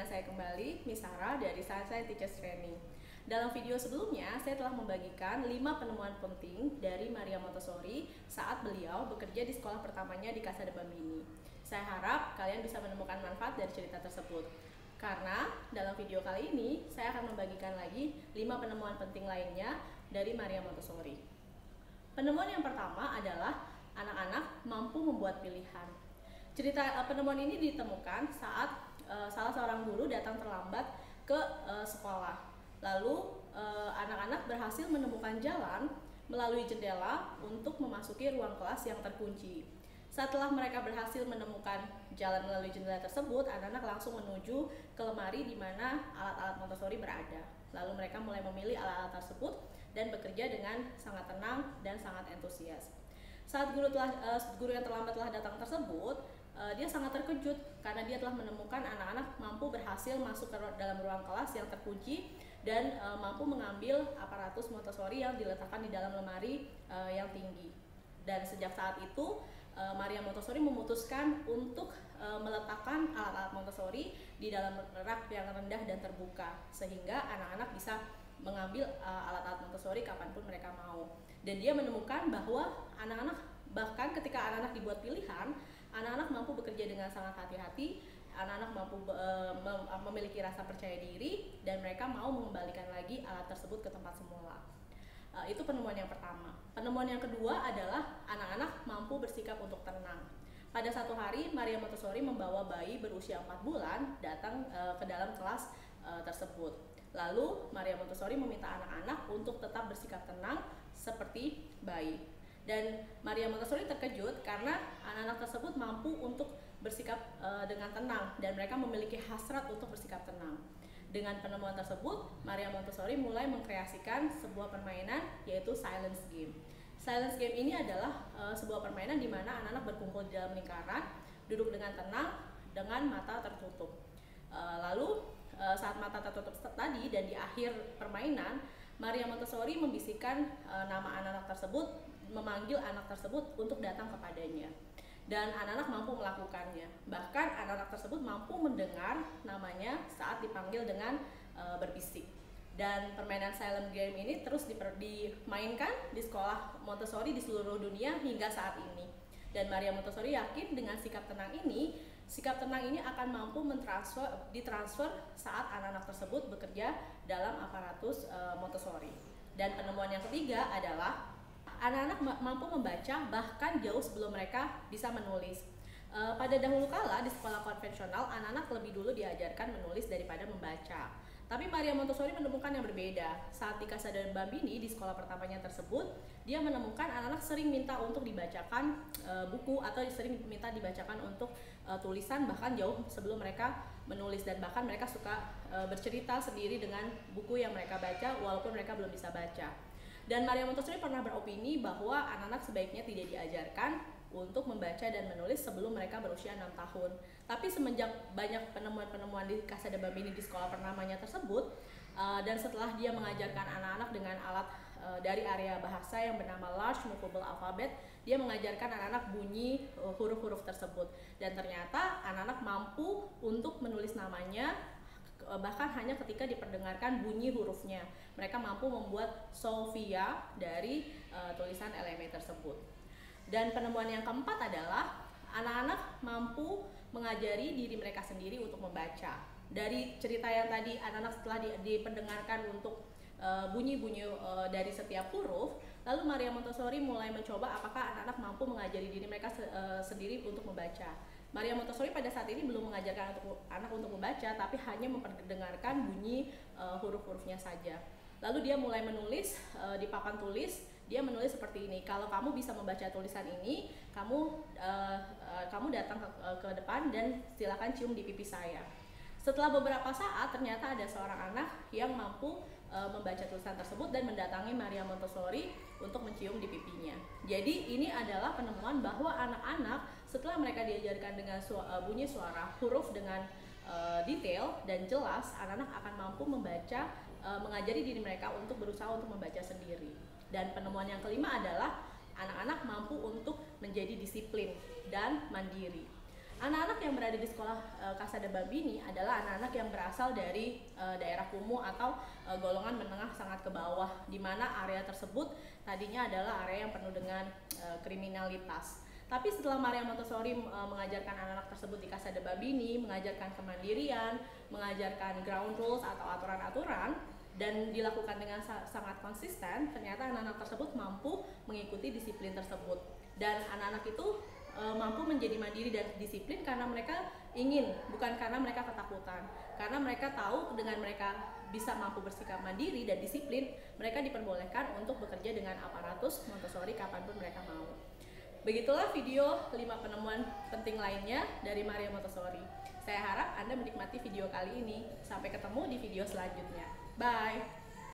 dengan saya kembali, Misara dari Sunshine Teachers Training. Dalam video sebelumnya, saya telah membagikan 5 penemuan penting dari Maria Montessori saat beliau bekerja di sekolah pertamanya di Casa de Bambini. Saya harap kalian bisa menemukan manfaat dari cerita tersebut. Karena dalam video kali ini, saya akan membagikan lagi 5 penemuan penting lainnya dari Maria Montessori. Penemuan yang pertama adalah anak-anak mampu membuat pilihan. Cerita uh, penemuan ini ditemukan saat uh, salah seorang guru datang terlambat ke uh, sekolah. Lalu anak-anak berhasil menemukan jalan melalui jendela untuk memasuki ruang kelas yang terkunci. Setelah mereka berhasil menemukan jalan melalui jendela tersebut, anak-anak langsung menuju ke lemari di mana alat-alat Montessori berada. Lalu mereka mulai memilih alat-alat tersebut dan bekerja dengan sangat tenang dan sangat antusias. Saat guru telah uh, guru yang terlambat telah datang tersebut, uh, dia sangat terkejut karena dia telah menemukan anak-anak mampu berhasil masuk ke dalam ruang kelas yang terkunci dan uh, mampu mengambil aparatus Montessori yang diletakkan di dalam lemari uh, yang tinggi. Dan sejak saat itu uh, Maria Montessori memutuskan untuk uh, meletakkan alat-alat Montessori di dalam rak yang rendah dan terbuka sehingga anak-anak bisa mengambil alat-alat uh, Montessori kapan pun mereka mau dan dia menemukan bahwa anak-anak bahkan ketika anak-anak dibuat pilihan anak-anak mampu bekerja dengan sangat hati-hati anak-anak mampu uh, memiliki rasa percaya diri dan mereka mau mengembalikan lagi alat tersebut ke tempat semula uh, itu penemuan yang pertama penemuan yang kedua adalah anak-anak mampu bersikap untuk tenang pada satu hari, Maria Montessori membawa bayi berusia 4 bulan datang uh, ke dalam kelas uh, tersebut. Lalu, Maria Montessori meminta anak-anak untuk tetap bersikap tenang seperti bayi. Dan Maria Montessori terkejut karena anak-anak tersebut mampu untuk bersikap uh, dengan tenang dan mereka memiliki hasrat untuk bersikap tenang. Dengan penemuan tersebut, Maria Montessori mulai mengkreasikan sebuah permainan yaitu silence game. Silence game ini adalah uh, sebuah permainan di mana anak-anak berkumpul di dalam lingkaran, duduk dengan tenang dengan mata tertutup. Uh, lalu uh, saat mata tertutup tadi dan di akhir permainan, Maria Montessori membisikkan uh, nama anak-anak tersebut, memanggil anak tersebut untuk datang kepadanya. Dan anak-anak mampu melakukannya. Bahkan anak-anak tersebut mampu mendengar namanya saat dipanggil dengan uh, berbisik. Dan permainan silent game ini terus dimainkan di sekolah Montessori di seluruh dunia hingga saat ini. Dan Maria Montessori yakin dengan sikap tenang ini Sikap tenang ini akan mampu mentransfer ditransfer saat anak-anak tersebut bekerja dalam aparatus e, Montessori. Dan penemuan yang ketiga adalah anak-anak mampu membaca bahkan jauh sebelum mereka bisa menulis. E, pada dahulu kala di sekolah konvensional anak-anak lebih dulu diajarkan menulis daripada membaca. Tapi Maria Montessori menemukan yang berbeda. Saat di Casa dan Bambini di sekolah pertamanya tersebut, dia menemukan anak-anak sering minta untuk dibacakan e, buku atau sering minta dibacakan untuk e, tulisan bahkan jauh sebelum mereka menulis dan bahkan mereka suka e, bercerita sendiri dengan buku yang mereka baca walaupun mereka belum bisa baca. Dan Maria Montessori pernah beropini bahwa anak-anak sebaiknya tidak diajarkan untuk membaca dan menulis sebelum mereka berusia 6 tahun. Tapi semenjak banyak penemuan-penemuan di Casa de Bambini di sekolah pertamanya tersebut, uh, dan setelah dia mengajarkan anak-anak dengan alat uh, dari area bahasa yang bernama Large Movable Alphabet, dia mengajarkan anak-anak bunyi uh, huruf-huruf tersebut. Dan ternyata anak-anak mampu untuk menulis namanya bahkan hanya ketika diperdengarkan bunyi hurufnya. Mereka mampu membuat Sofia dari uh, tulisan LMA tersebut. Dan penemuan yang keempat adalah anak-anak mampu mengajari diri mereka sendiri untuk membaca. Dari cerita yang tadi anak-anak setelah dipendengarkan untuk eh, bunyi-bunyi uh, dari setiap huruf, lalu Maria Montessori mulai mencoba apakah anak-anak mampu mengajari diri mereka se uh, sendiri untuk membaca. Maria Montessori pada saat ini belum mengajarkan untuk, anak untuk membaca, tapi hanya memperdengarkan bunyi uh, huruf-hurufnya saja. Lalu dia mulai menulis uh, di papan tulis dia menulis seperti ini kalau kamu bisa membaca tulisan ini kamu uh, uh, kamu datang ke, uh, ke depan dan silakan cium di pipi saya setelah beberapa saat ternyata ada seorang anak yang mampu uh, membaca tulisan tersebut dan mendatangi Maria Montessori untuk mencium di pipinya jadi ini adalah penemuan bahwa anak-anak setelah mereka diajarkan dengan su uh, bunyi suara huruf dengan uh, detail dan jelas anak-anak akan mampu membaca uh, mengajari diri mereka untuk berusaha untuk membaca sendiri dan penemuan yang kelima adalah anak-anak mampu untuk menjadi disiplin dan mandiri. Anak-anak yang berada di sekolah uh, Kasada Babini adalah anak-anak yang berasal dari daerah kumuh atau golongan menengah sangat ke bawah, di mana area tersebut tadinya adalah area yang penuh dengan kriminalitas. Tapi setelah Maria Montessori uh, mengajarkan anak-anak tersebut di Casa de Babini, mengajarkan kemandirian, mengajarkan ground rules atau aturan-aturan, dan dilakukan dengan sangat konsisten, ternyata anak-anak tersebut mampu mengikuti disiplin tersebut. Dan anak-anak itu uh, mampu menjadi mandiri dan disiplin karena mereka ingin, bukan karena mereka ketakutan. Karena mereka tahu dengan mereka bisa mampu bersikap mandiri dan disiplin, mereka diperbolehkan untuk bekerja dengan aparatus Montessori kapan pun mereka mau. Begitulah video 5 penemuan penting lainnya dari Maria Montessori. Saya harap Anda menikmati video kali ini. Sampai ketemu di video selanjutnya. Bye!